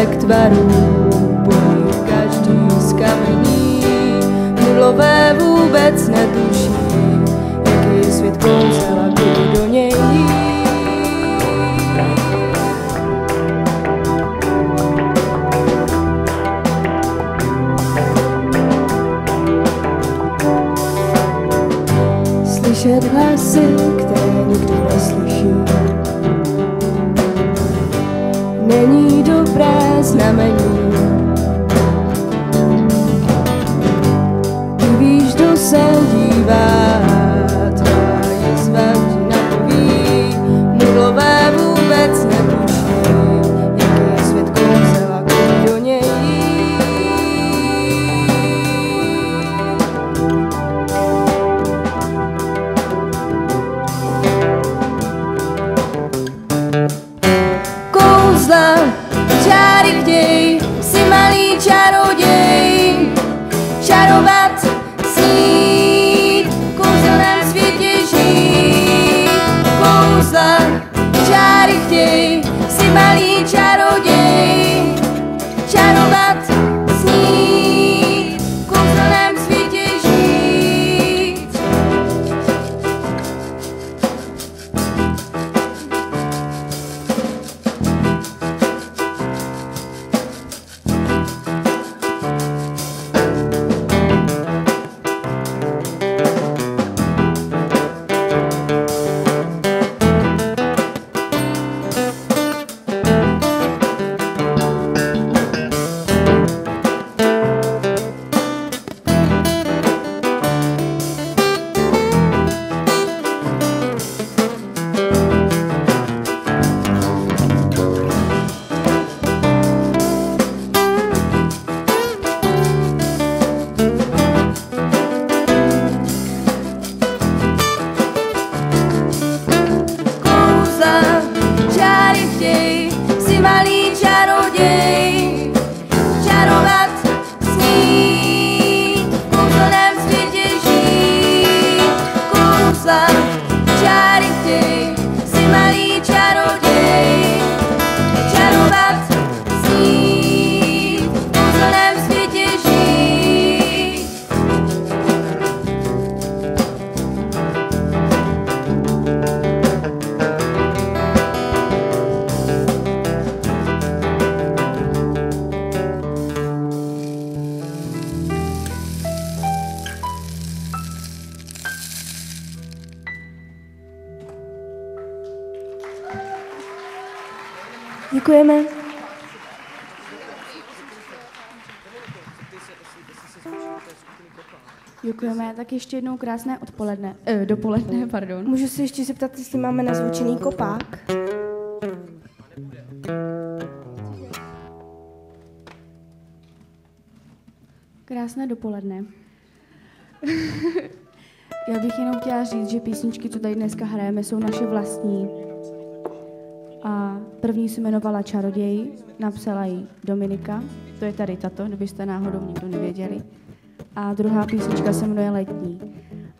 zmatek tvaru, bolí každý z kamení. Mudlové vůbec netuší, jaký svět kouzela, a do něj Slyšet hlasy, které nikdo neslyší time I knew Děkujeme. Děkujeme, tak ještě jednou krásné odpoledne, eh, dopoledne, pardon. Můžu se ještě zeptat, jestli máme nazvučený kopák? Krásné dopoledne. Já bych jenom chtěla říct, že písničky, co tady dneska hrajeme, jsou naše vlastní. Se jmenovala Čaroděj, napsala ji Dominika, to je tady tato, kdybyste náhodou někdo nevěděli. A druhá písnička se jmenuje Letní.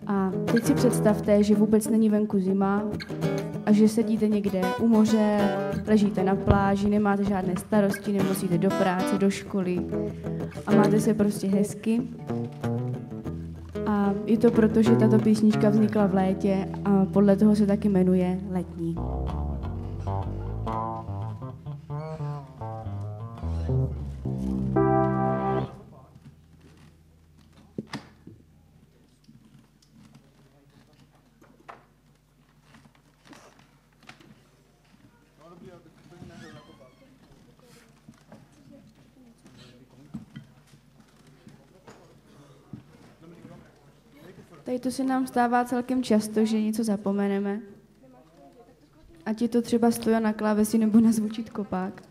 A teď si představte, že vůbec není venku zima a že sedíte někde u moře, ležíte na pláži, nemáte žádné starosti, nemusíte do práce, do školy a máte se prostě hezky. A je to proto, že tato písnička vznikla v létě a podle toho se taky jmenuje Letní. Tady to se nám stává celkem často, že něco zapomeneme. Ať je to třeba stoja na klávesi nebo na zvučit kopák.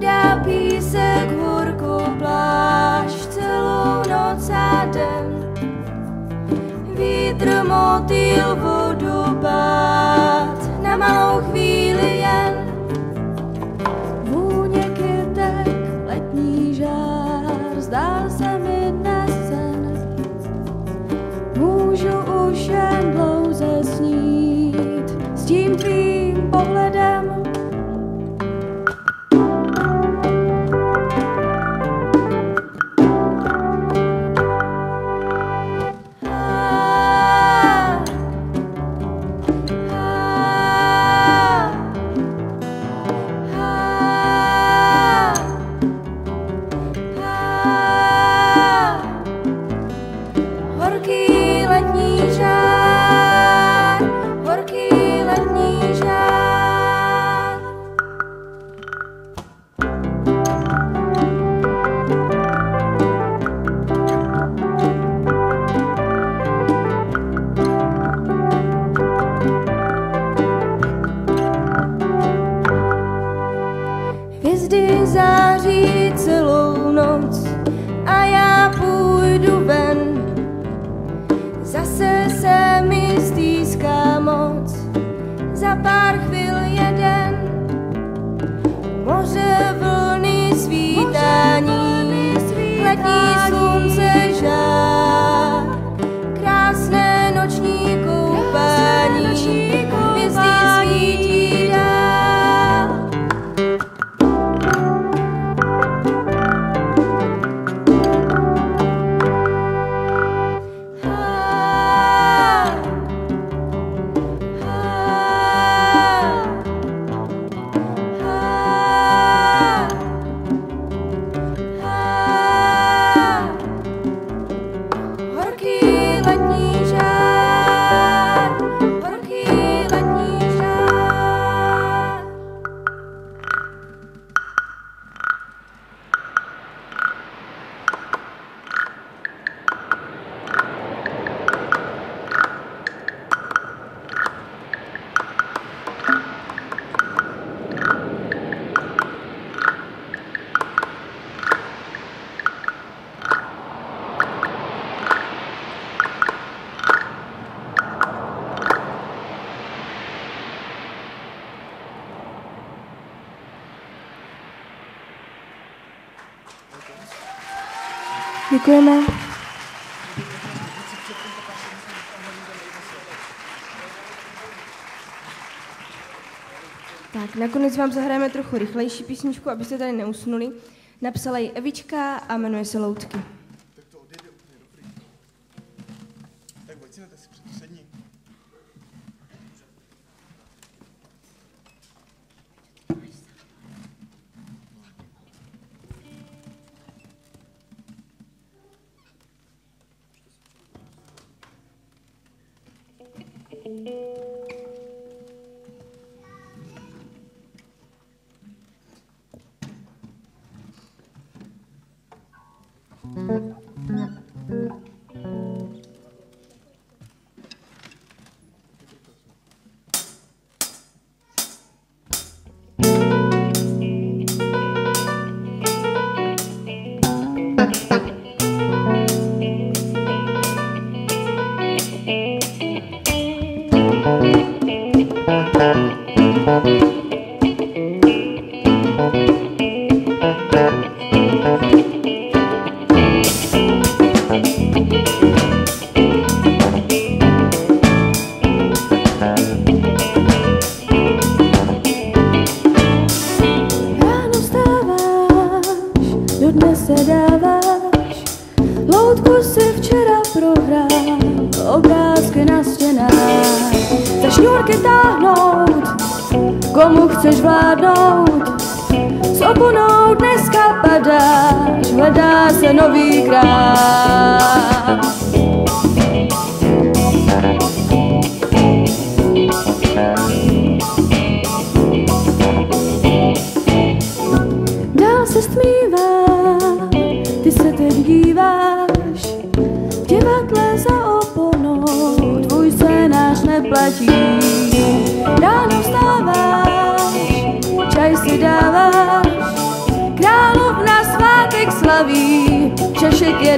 Down pieces. Děkujeme. Tak, nakonec vám zahrajeme trochu rychlejší písničku, abyste tady neusnuli. Napsala ji Evička a jmenuje se Loutky. Thank mm -hmm. you. divino.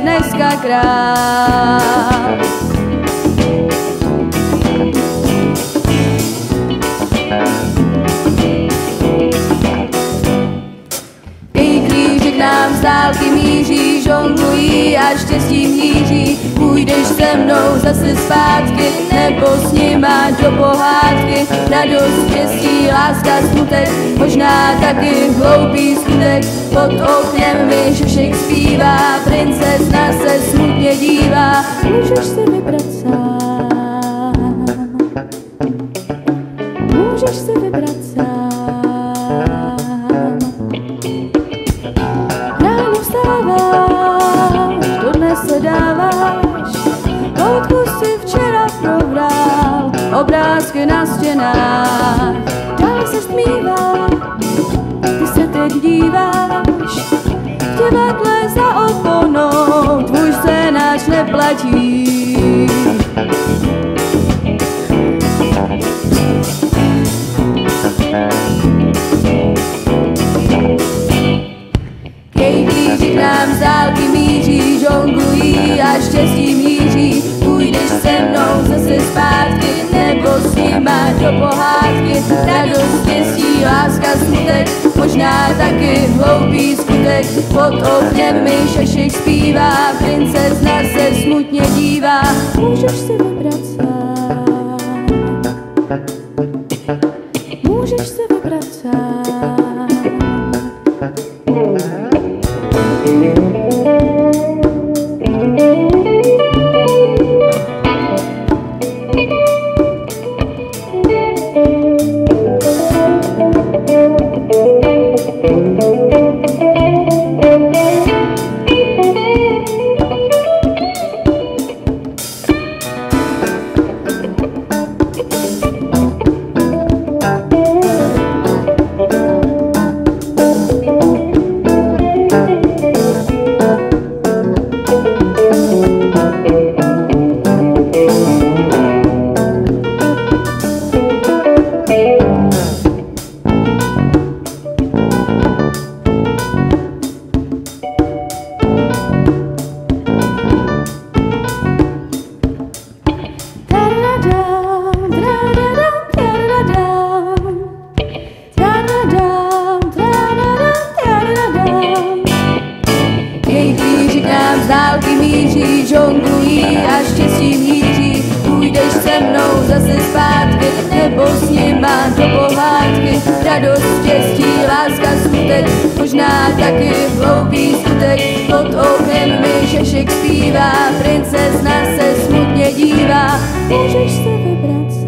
Dneska král. nám z dálky míří, žonglují a štěstí míří. Půjdeš se mnou zase zpátky, nebo s nima do pohádky. Radost, štěstí, láska, smutek, možná taky hloupý skutek. Pod oknem mi všech zpívá, princezna divadle za oponou, tvůj scénář neplatí. Možná taky hloupý skutek. Pod oknem mi šešek zpívá, princezna se smutně dívá. Můžeš si vybrat sám. Zpátky, nebo s nima do pohádky. Radost, štěstí, láska, smutek, možná taky hloupý skutek. Pod oknem mi šešek zpívá, princezna se smutně dívá. Můžeš se vybrat